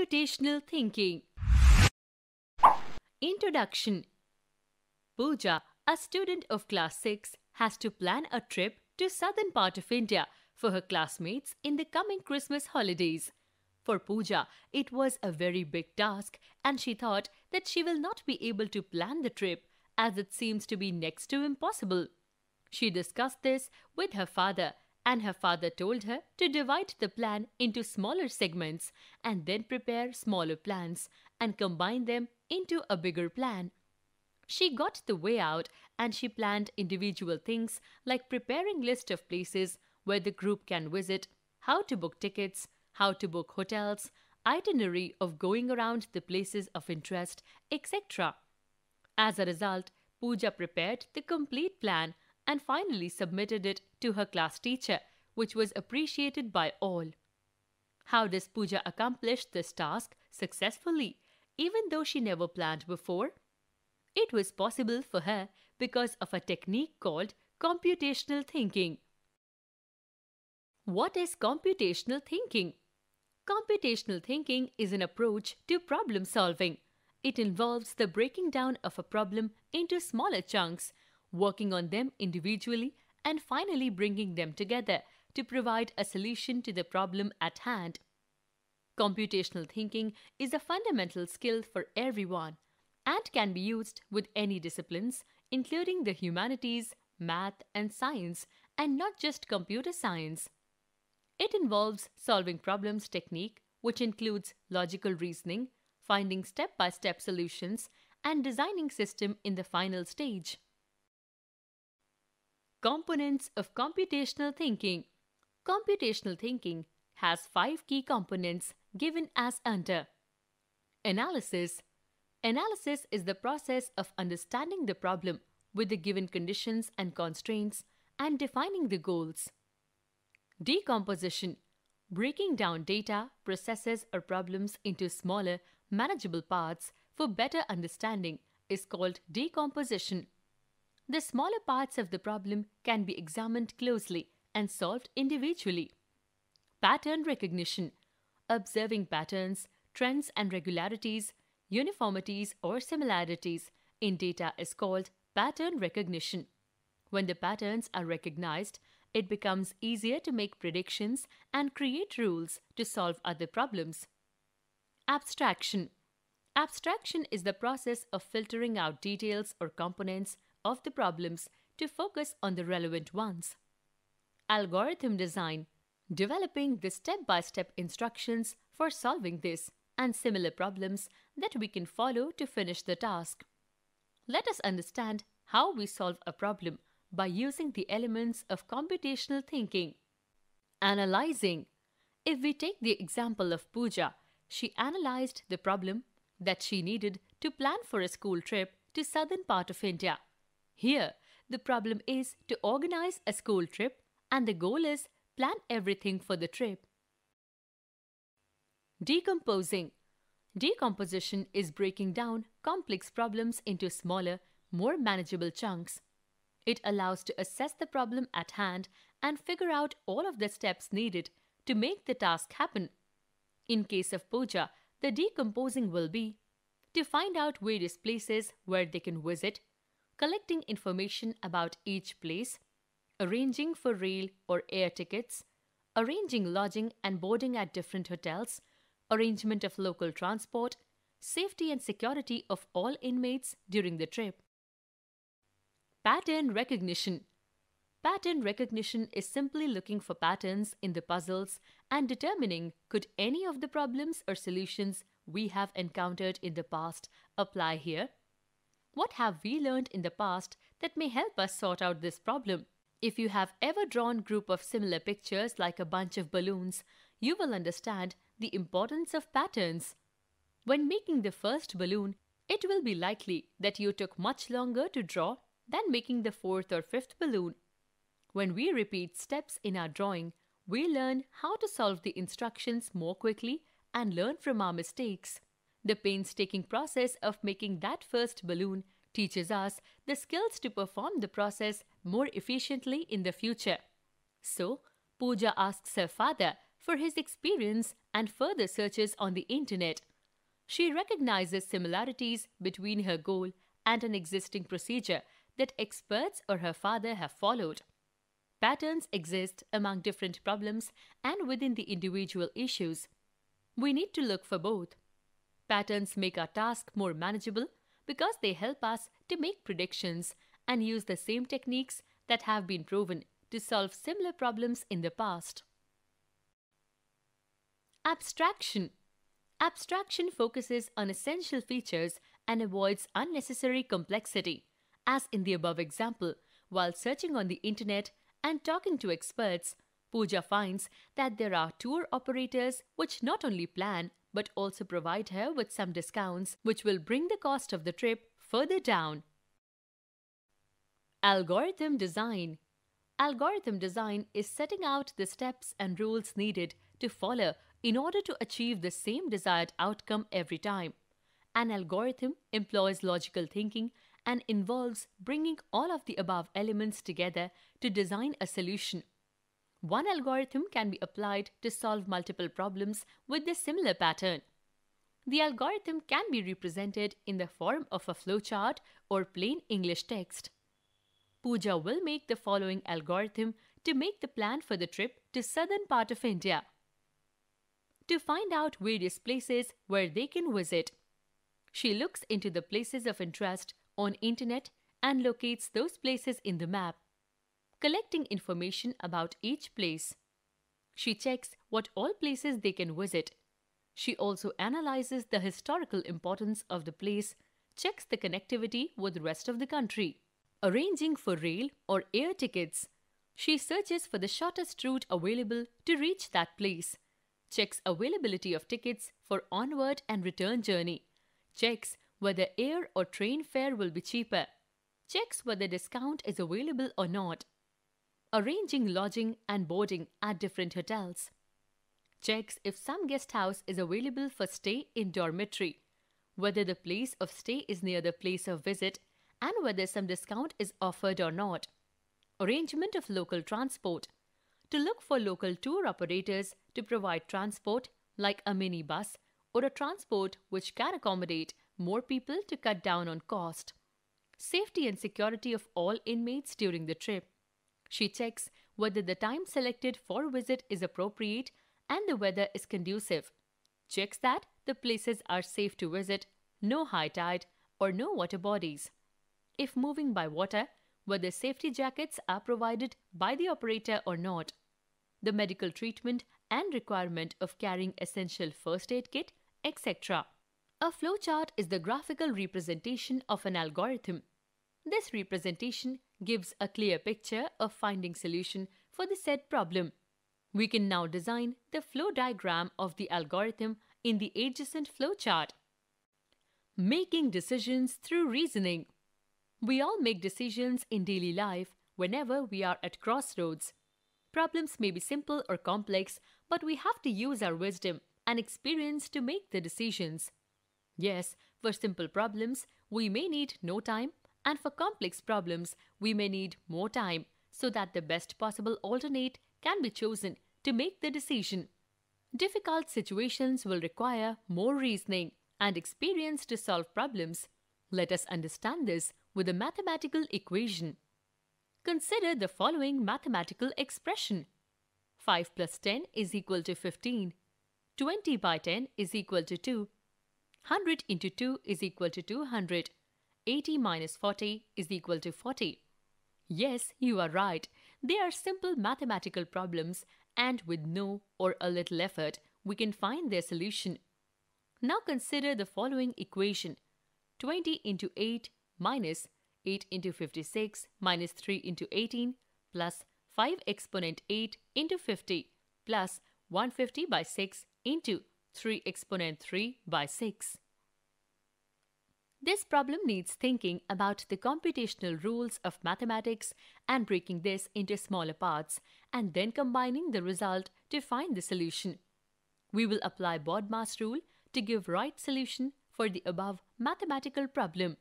Computational Thinking Introduction Pooja, a student of class 6, has to plan a trip to southern part of India for her classmates in the coming Christmas holidays. For Pooja, it was a very big task and she thought that she will not be able to plan the trip as it seems to be next to impossible. She discussed this with her father and her father told her to divide the plan into smaller segments and then prepare smaller plans and combine them into a bigger plan. She got the way out and she planned individual things like preparing list of places where the group can visit, how to book tickets, how to book hotels, itinerary of going around the places of interest, etc. As a result, Pooja prepared the complete plan and finally submitted it to her class teacher, which was appreciated by all. How does Pooja accomplish this task successfully, even though she never planned before? It was possible for her because of a technique called computational thinking. What is computational thinking? Computational thinking is an approach to problem solving. It involves the breaking down of a problem into smaller chunks working on them individually, and finally bringing them together to provide a solution to the problem at hand. Computational thinking is a fundamental skill for everyone and can be used with any disciplines, including the humanities, math, and science, and not just computer science. It involves solving problems technique, which includes logical reasoning, finding step by step solutions, and designing system in the final stage. Components of computational thinking. Computational thinking has five key components given as under. Analysis. Analysis is the process of understanding the problem with the given conditions and constraints and defining the goals. Decomposition. Breaking down data, processes or problems into smaller, manageable parts for better understanding is called decomposition. The smaller parts of the problem can be examined closely and solved individually. Pattern recognition. Observing patterns, trends and regularities, uniformities or similarities in data is called pattern recognition. When the patterns are recognized, it becomes easier to make predictions and create rules to solve other problems. Abstraction. Abstraction is the process of filtering out details or components of the problems to focus on the relevant ones. Algorithm design, developing the step-by-step -step instructions for solving this and similar problems that we can follow to finish the task. Let us understand how we solve a problem by using the elements of computational thinking. Analyzing. If we take the example of Pooja, she analyzed the problem that she needed to plan for a school trip to southern part of India. Here, the problem is to organize a school trip and the goal is plan everything for the trip. Decomposing Decomposition is breaking down complex problems into smaller, more manageable chunks. It allows to assess the problem at hand and figure out all of the steps needed to make the task happen. In case of Pooja, the decomposing will be to find out various places where they can visit collecting information about each place, arranging for rail or air tickets, arranging lodging and boarding at different hotels, arrangement of local transport, safety and security of all inmates during the trip. Pattern recognition. Pattern recognition is simply looking for patterns in the puzzles and determining could any of the problems or solutions we have encountered in the past apply here what have we learned in the past that may help us sort out this problem? If you have ever drawn a group of similar pictures like a bunch of balloons, you will understand the importance of patterns. When making the first balloon, it will be likely that you took much longer to draw than making the fourth or fifth balloon. When we repeat steps in our drawing, we learn how to solve the instructions more quickly and learn from our mistakes. The painstaking process of making that first balloon teaches us the skills to perform the process more efficiently in the future. So, Pooja asks her father for his experience and further searches on the internet. She recognizes similarities between her goal and an existing procedure that experts or her father have followed. Patterns exist among different problems and within the individual issues. We need to look for both. Patterns make our task more manageable because they help us to make predictions and use the same techniques that have been proven to solve similar problems in the past. Abstraction Abstraction focuses on essential features and avoids unnecessary complexity, as in the above example, while searching on the internet and talking to experts, Pooja finds that there are tour operators which not only plan but also provide her with some discounts which will bring the cost of the trip further down. Algorithm design Algorithm design is setting out the steps and rules needed to follow in order to achieve the same desired outcome every time. An algorithm employs logical thinking and involves bringing all of the above elements together to design a solution. One algorithm can be applied to solve multiple problems with a similar pattern. The algorithm can be represented in the form of a flowchart or plain English text. Pooja will make the following algorithm to make the plan for the trip to southern part of India. To find out various places where they can visit, she looks into the places of interest on internet and locates those places in the map, collecting information about each place. She checks what all places they can visit. She also analyzes the historical importance of the place, checks the connectivity with the rest of the country arranging for rail or air tickets. She searches for the shortest route available to reach that place, checks availability of tickets for onward and return journey, checks whether air or train fare will be cheaper, checks whether discount is available or not, arranging lodging and boarding at different hotels, checks if some guest house is available for stay in dormitory, whether the place of stay is near the place of visit and whether some discount is offered or not. Arrangement of local transport. To look for local tour operators to provide transport like a minibus or a transport which can accommodate more people to cut down on cost. Safety and security of all inmates during the trip. She checks whether the time selected for visit is appropriate and the weather is conducive. Checks that the places are safe to visit, no high tide, or no water bodies if moving by water, whether safety jackets are provided by the operator or not, the medical treatment and requirement of carrying essential first aid kit, etc. A flowchart is the graphical representation of an algorithm. This representation gives a clear picture of finding solution for the said problem. We can now design the flow diagram of the algorithm in the adjacent flowchart. Making decisions through reasoning. We all make decisions in daily life whenever we are at crossroads. Problems may be simple or complex, but we have to use our wisdom and experience to make the decisions. Yes, for simple problems, we may need no time, and for complex problems, we may need more time so that the best possible alternate can be chosen to make the decision. Difficult situations will require more reasoning and experience to solve problems. Let us understand this with a mathematical equation. Consider the following mathematical expression. 5 plus 10 is equal to 15. 20 by 10 is equal to 2. 100 into 2 is equal to 200. 80 minus 40 is equal to 40. Yes, you are right. They are simple mathematical problems and with no or a little effort, we can find their solution. Now consider the following equation. 20 into 8 minus 8 into 56 minus 3 into 18 plus 5 exponent 8 into 50 plus 150 by 6 into 3 exponent 3 by 6. This problem needs thinking about the computational rules of mathematics and breaking this into smaller parts and then combining the result to find the solution. We will apply BODMAS rule to give right solution for the above mathematical problem.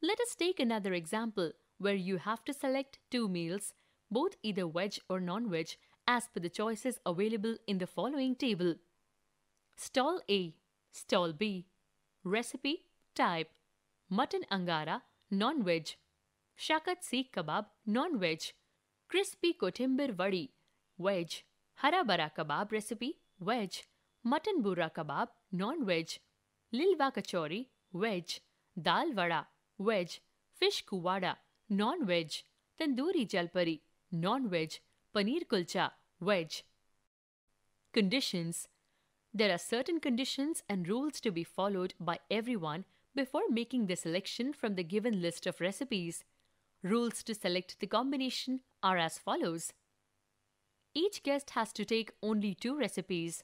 Let us take another example where you have to select two meals, both either veg or non-veg, as per the choices available in the following table. Stall A, Stall B. Recipe, type Mutton Angara, non-veg. Shakat Seekh Kebab, non-veg. Crispy Kothimber Vadi, veg. Hara Bhara Kebab recipe, veg. Mutton Burra Kebab, non-veg. Lilwa Kachori, veg. Dal Vada, veg. Fish Kuwada, non-veg. Tandoori Jalpuri, non-veg. Paneer Kulcha, veg. Conditions There are certain conditions and rules to be followed by everyone before making the selection from the given list of recipes. Rules to select the combination are as follows. Each guest has to take only two recipes.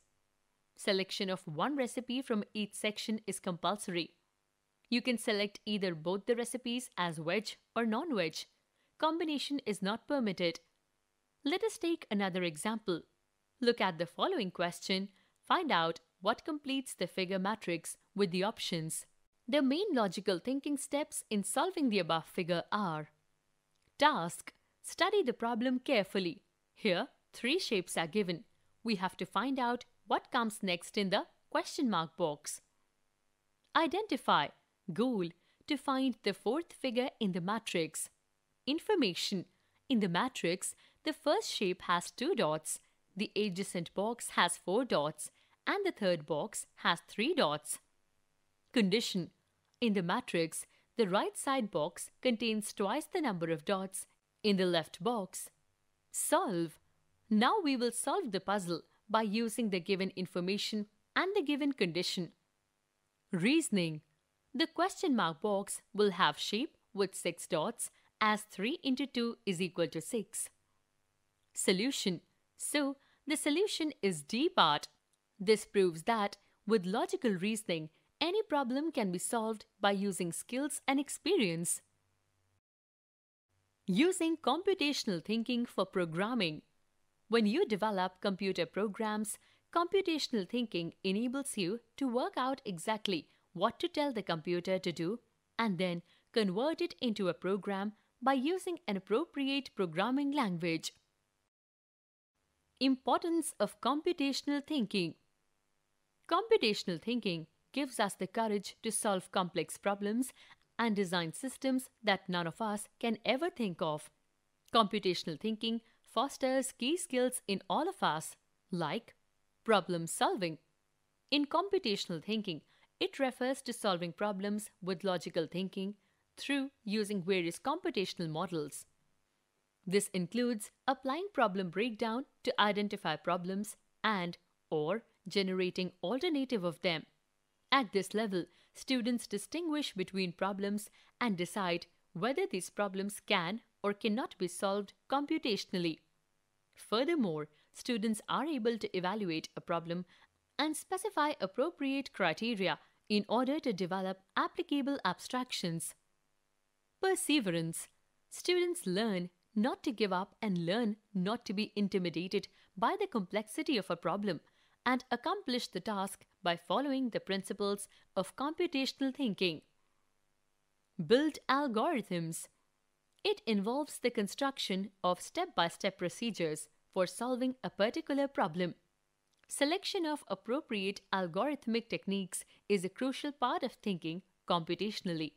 Selection of one recipe from each section is compulsory. You can select either both the recipes as veg or non-veg. Combination is not permitted. Let us take another example. Look at the following question. Find out what completes the figure matrix with the options. The main logical thinking steps in solving the above figure are Task Study the problem carefully. Here, three shapes are given. We have to find out what comes next in the question mark box. Identify Goal To find the fourth figure in the matrix. Information In the matrix, the first shape has two dots, the adjacent box has four dots, and the third box has three dots. Condition In the matrix, the right side box contains twice the number of dots in the left box. Solve. Now we will solve the puzzle by using the given information and the given condition. Reasoning. The question mark box will have shape with 6 dots as 3 into 2 is equal to 6. Solution. So, the solution is D part. This proves that with logical reasoning, any problem can be solved by using skills and experience. Using computational thinking for programming. When you develop computer programs, computational thinking enables you to work out exactly what to tell the computer to do and then convert it into a program by using an appropriate programming language. Importance of computational thinking. Computational thinking gives us the courage to solve complex problems and design systems that none of us can ever think of. Computational thinking fosters key skills in all of us, like problem solving. In computational thinking, it refers to solving problems with logical thinking through using various computational models. This includes applying problem breakdown to identify problems and or generating alternative of them. At this level, students distinguish between problems and decide whether these problems can or cannot be solved computationally. Furthermore, students are able to evaluate a problem and specify appropriate criteria in order to develop applicable abstractions. Perseverance. Students learn not to give up and learn not to be intimidated by the complexity of a problem and accomplish the task by following the principles of computational thinking. Build algorithms. It involves the construction of step-by-step procedures for solving a particular problem. Selection of appropriate algorithmic techniques is a crucial part of thinking computationally,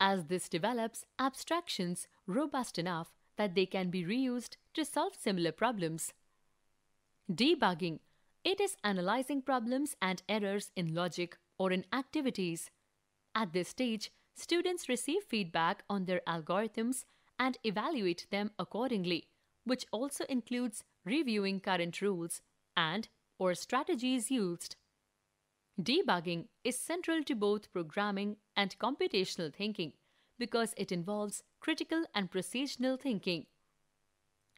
as this develops abstractions robust enough that they can be reused to solve similar problems. Debugging it is analyzing problems and errors in logic or in activities. At this stage, students receive feedback on their algorithms and evaluate them accordingly, which also includes reviewing current rules and or strategies used. Debugging is central to both programming and computational thinking because it involves critical and procedural thinking.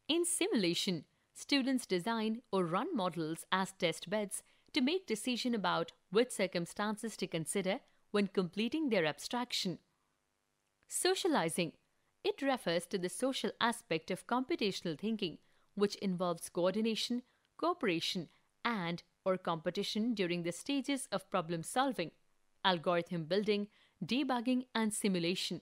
In simulation, students design or run models as test beds to make decision about which circumstances to consider when completing their abstraction. Socializing. It refers to the social aspect of computational thinking, which involves coordination, cooperation, and or competition during the stages of problem solving, algorithm building, debugging, and simulation.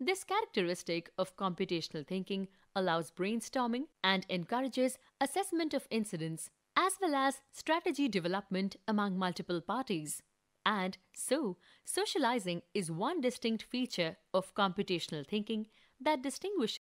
This characteristic of computational thinking allows brainstorming and encourages assessment of incidents, as well as strategy development among multiple parties. And so, socializing is one distinct feature of computational thinking that distinguishes